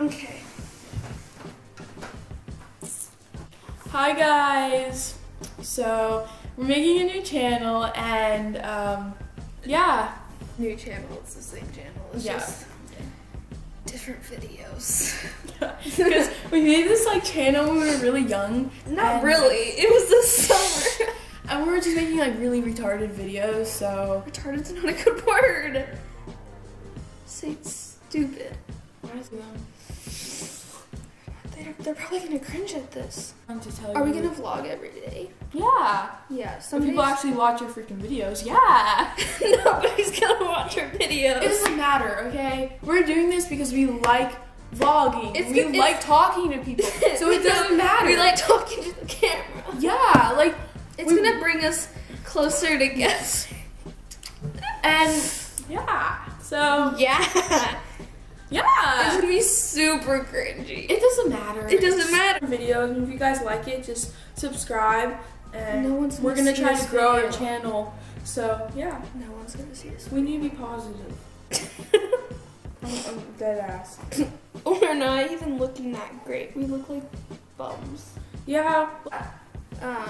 Okay. Hi guys! So we're making a new channel and um, yeah. New channel, it's the same channel. It's Yeah. just different videos. Because we made this like channel when we were really young. Not really. It was the summer. And we were just making like really retarded videos, so Retarded's not a good word. Say stupid. They're, they're probably gonna cringe at this. I'm to tell Are we gonna vlog every day? Yeah. Yeah. Some people actually watch our freaking videos. Yeah. Nobody's gonna watch our videos. It doesn't matter, okay? We're doing this because we like vlogging. It's we it's- like talking to people. So it doesn't matter. We like talking to the camera. Yeah, like It's We- gonna bring us closer together. and yeah. So Yeah. It's gonna be super cringy. It doesn't matter. It doesn't matter. Videos, and if you guys like it, just subscribe. And No one's we're gonna try to grow our channel. So yeah, No one's gonna see this. we need to be positive. I'm, I'm dead ass. We're not even looking that great. We look like bums. Yeah. Uh,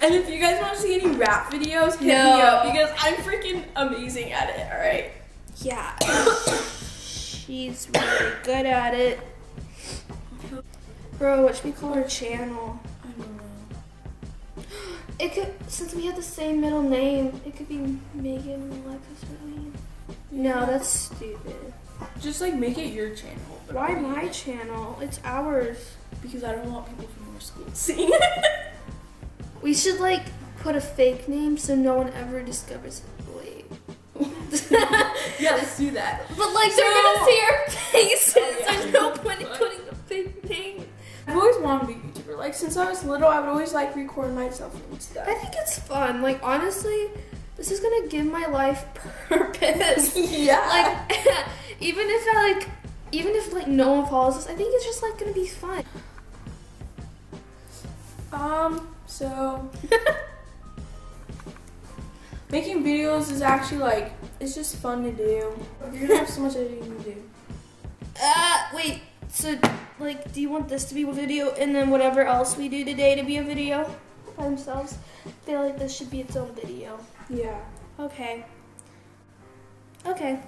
And if you guys want to see any rap videos, hit No. me up because I'm freaking amazing at it. All right. She's really good at it. Bro, what should we call our channel? I don't know. It could, since we have the same middle name, it could be Megan and Alexis Rowena. No, that's stupid. Just like make it your channel. but Why my channel? It's ours. Because I don't want people from our school seeing it. We should like put a fake name so no one ever discovers it. Yeah, let's do that. But like So- they're gonna see our faces. Oh, yeah. There's no point in putting a fake name. I've always wanted to be a YouTuber. Like since I was little, I would always like record myself and stuff. I think it's fun. Like honestly, this is gonna give my life purpose. yeah. like even if I like even if like no one follows us, I think it's just like gonna be fun. um. So making videos is actually like it's just fun to do. You're gonna have so much editing to do. Uh wait, so like do you want this to be a video and then whatever else we do today to be a video by themselves? I feel like this should be its own video. Yeah. Okay. Okay.